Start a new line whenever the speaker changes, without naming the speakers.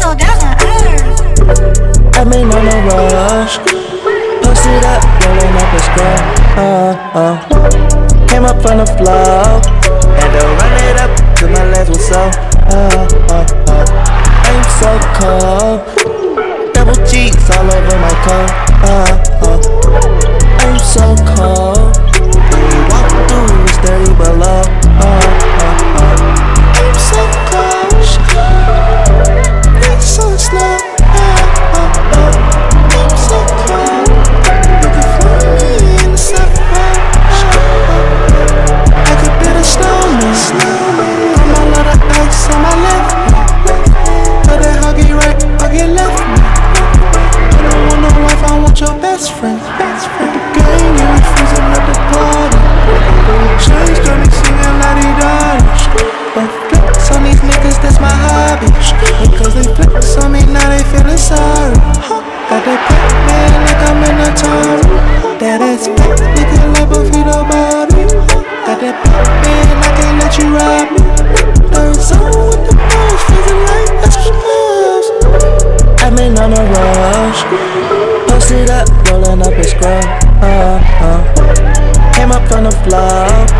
so down to earth.
I mean on a rush. It up, rolling up a scrub. Uh, uh. Came up from the floor. Had to run it up till my legs were so. Uh, uh, uh. I'm so cold. Double cheeks all over my coat. Uh. Best friend. Best friend. Gang, you refusing at the party. Change got me singing di da But flex on these niggas, that's my hobby. Because they flex on me, now they feeling sorry. Got that back man like I'm in a Atari. That ass back, nigga, like a Vito body. Got that back man, I can't let you rob me. Third zone with the boys, feeling like Eskimos. I'm in on a rush. Post it up, rolling up a scrub. Uh, uh. Came up from the floor.